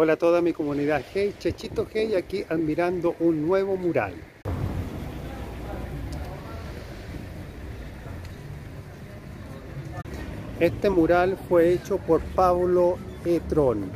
Hola a toda mi comunidad Hey, Chechito Hey aquí admirando un nuevo mural. Este mural fue hecho por Pablo Etrón.